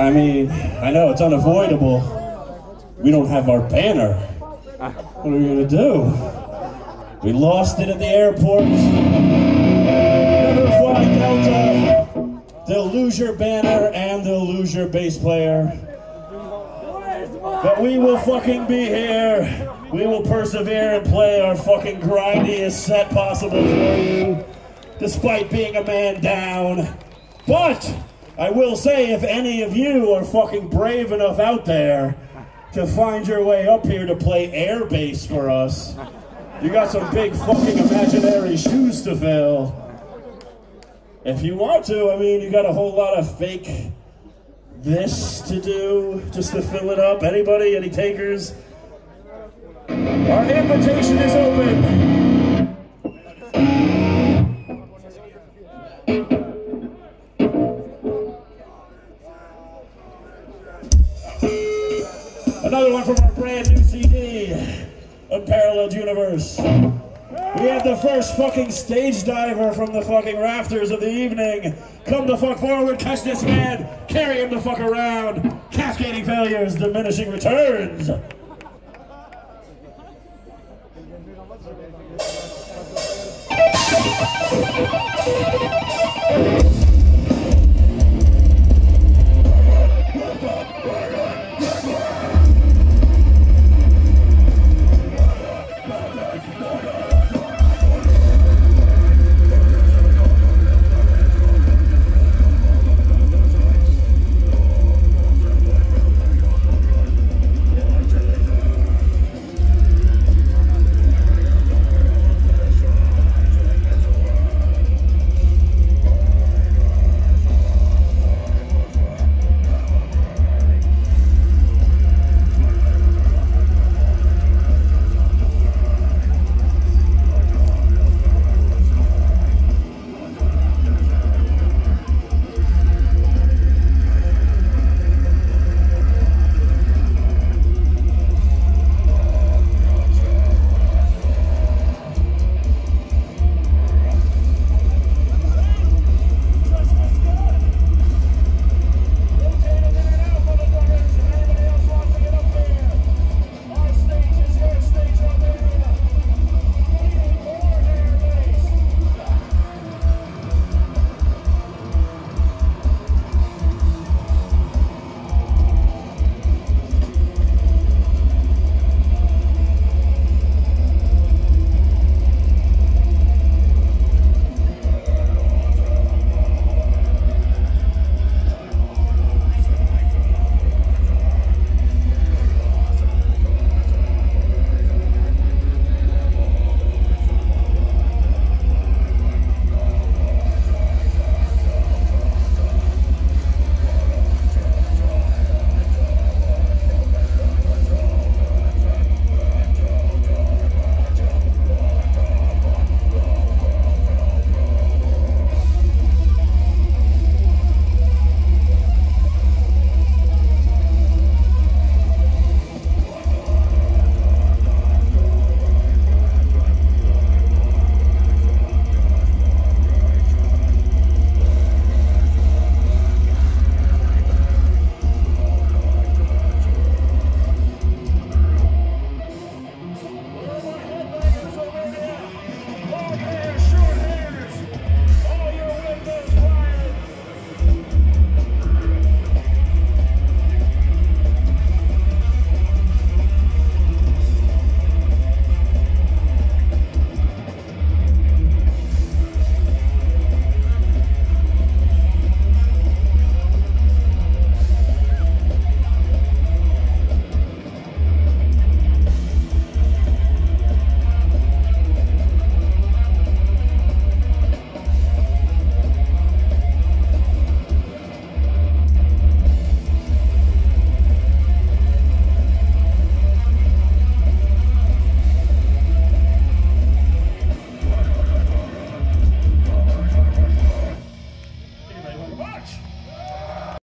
I mean, I know it's unavoidable. We don't have our banner. What are we gonna do? We lost it at the airport. Never fly Delta. They'll lose your banner and they'll lose your bass player. But we will fucking be here. We will persevere and play our fucking grindiest set possible for you, despite being a man down. But I will say, if any of you are fucking brave enough out there to find your way up here to play air bass for us, you got some big fucking imaginary shoes to fill. If you want to, I mean, you got a whole lot of fake this to do just to fill it up. Anybody? Any takers? Our invitation is open. Another one from our brand new CD, Unparalleled Universe. We had the first fucking stage diver from the fucking rafters of the evening. Come the fuck forward, catch this man, carry him the fuck around. Cascading failures, diminishing returns.